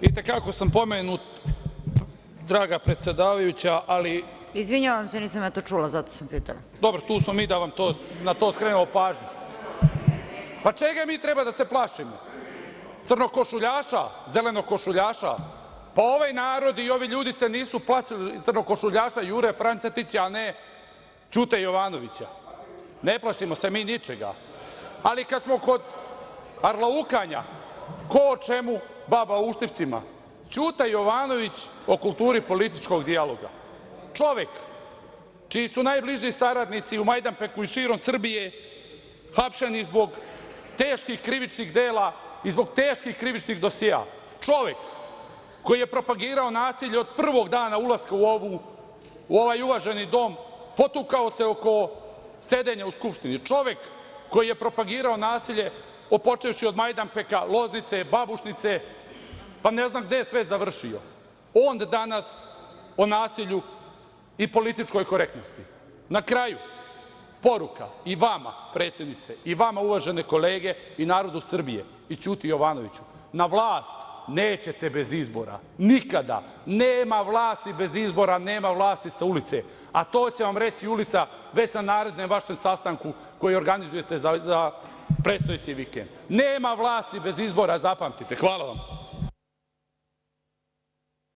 I tekako sam pomenut, draga predsedavajuća, ali Izvinjavam se, nisam ja to čula, zato sam pitala. dobro, tu smo mi da vam to, na to skrenemo pažnju. Pa čega mi treba da se plašimo? Crnokošuljaša, zelenokošuljaša? Pa ovaj narod i ovi ljudi se nisu plašili crnokošuljaša Jure Francetića, a ne Ćute Jovanovića. Ne plašimo se mi ničega. Ali kad smo kod arlaukanja, ko o čemu, baba o uštipcima, Ćuta Jovanović o kulturi političkog dijaloga. Čovek čiji su najbliži saradnici u Majdanpeku i širom Srbije hapšeni zbog teških krivičnih dela i zbog teških krivičnih dosija. Čovek koji je propagirao nasilje od prvog dana ulaska u, ovu, u ovaj uvaženi dom, potukao se oko sedenja u Skupštini. Čovek koji je propagirao nasilje opočevši od Majdanpeka, Loznice, Babušnice, pa ne znam gde je sve završio. On danas o nasilju i političkoj korektnosti. Na kraju, poruka i vama, predsednice, i vama, uvažene kolege, i narodu Srbije, i Ćuti Jovanoviću, na vlast nećete bez izbora. Nikada. Nema vlasti bez izbora, nema vlasti sa ulice. A to će vam reći ulica već na narednem vašem sastanku koji organizujete za, za predstojeći vikend. Nema vlasti bez izbora, zapamtite. Hvala vam.